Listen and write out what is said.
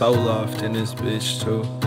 So loft in this bitch too.